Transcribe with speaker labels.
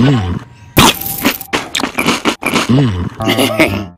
Speaker 1: Mmm. Mmm.